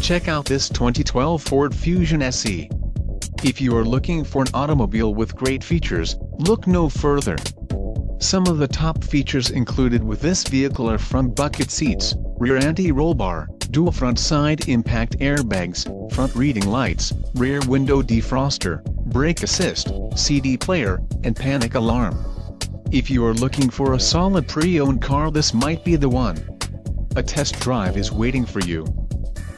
Check out this 2012 Ford Fusion SE. If you are looking for an automobile with great features, look no further. Some of the top features included with this vehicle are front bucket seats, rear anti-roll bar, dual front side impact airbags, front reading lights, rear window defroster, brake assist, CD player, and panic alarm. If you are looking for a solid pre-owned car this might be the one. A test drive is waiting for you.